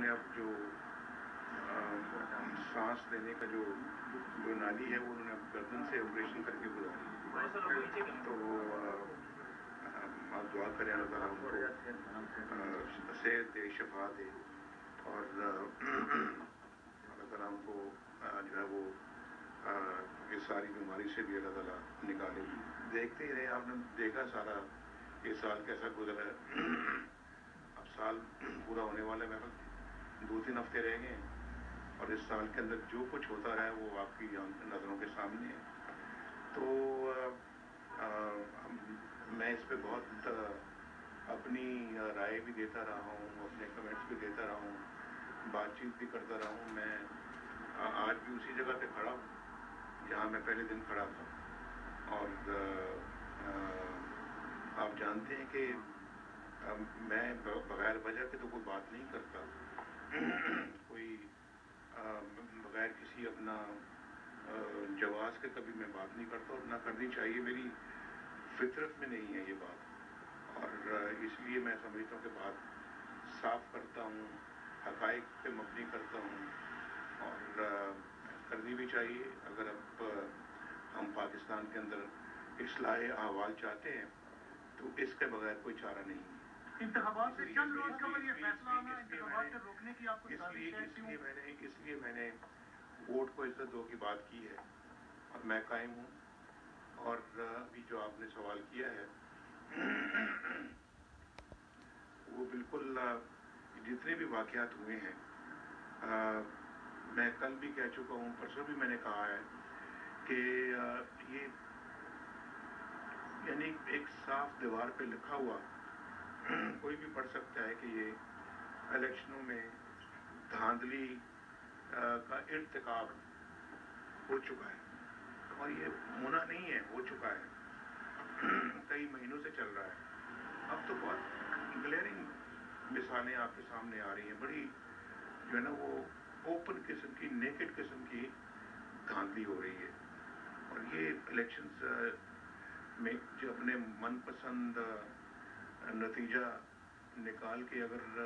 نے اب جو سانس لینے کا جو جو نالی ہے، وہ انہوں نے اب گردن سے آپریشن کر کے گزاری تو آپ دعا کریں اللہ تعالیٰ ان کو صحت دے، شفا دے۔ اور اللہ تعالیٰ ان کو جو ہے وہ اس ساری بیماری سے بھی اللہ تعالیٰ نکالے۔ دیکھتے ہی رہے، آپ نے دیکھا سارا یہ سال کیسا گزرا ہے۔ اب سال پورا ہونے والا ہے۔ دو تین ہفتے رہ گئے ہیں۔ اور اس سال کے اندر جو کچھ ہوتا رہا ہے وہ آپ کی نظروں کے سامنے ہے۔ تو میں اس پہ بہت اپنی رائے بھی دیتا رہا ہوں، اپنے کمنٹس بھی دیتا رہا ہوں، بات چیت بھی کرتا رہا ہوں۔ میں آج بھی اسی جگہ پہ کھڑا ہوں جہاں میں پہلے دن کھڑا تھا۔ اور آپ جانتے ہیں کہ میں بغیر وجہ کے تو کوئی بات نہیں کرتا۔ کوئی بغیر کسی اپنا جواز کے کبھی میں بات نہیں کرتا اور نہ کرنی چاہیے، میری فطرت میں نہیں ہے یہ بات۔ اور اس لیے میں سمجھتا ہوں کہ بات صاف کرتا ہوں، حقائق پہ مبنی کرتا ہوں۔ اور کرنی بھی چاہیے۔ اگر اب ہم پاکستان کے اندر اصلاح احوال چاہتے ہیں تو اس کے بغیر کوئی چارہ نہیں ہے۔ انتخابات سے چند روز قبل یہ فیصلہ آنا انتخابات سے روکنے کی آپ کو لیے اس لیے میں نے اس لیے میں نے ووٹ کو عزت دو کی بات کی ہے اور میں قائم ہوں اور ابھی جو آپ نے سوال کیا ہے وہ بالکل جتنے بھی واقعات ہوئے ہیں میں کل بھی کہہ چکا ہوں پرسوں بھی میں نے کہا ہے کہ یہ یعنی ایک صاف دیوار پہ لکھا ہوا کوئی بھی پڑھ سکتا ہے کہ یہ الیکشنوں میں دھاندلی کا ارتکاب ہو چکا ہے۔ اور یہ ہونا نہیں ہے، ہو چکا ہے۔ کئی مہینوں سے چل رہا ہے۔ اب تو بہت گلیئرنگ مثالیں آپ کے سامنے آ رہی ہیں۔ بڑی جو ہے نا وہ اوپن قسم کی نیکڈ قسم کی دھاندلی ہو رہی ہے۔ اور یہ الیکشنز میں جو اپنے من پسند نتیجہ نکال کے اگر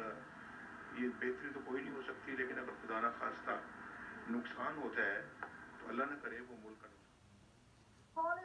یہ بہتری تو کوئی نہیں ہو سکتی، لیکن اگر خدا نہ خواستہ نقصان ہوتا ہے، تو اللہ نہ کرے وہ ملک کا نقصان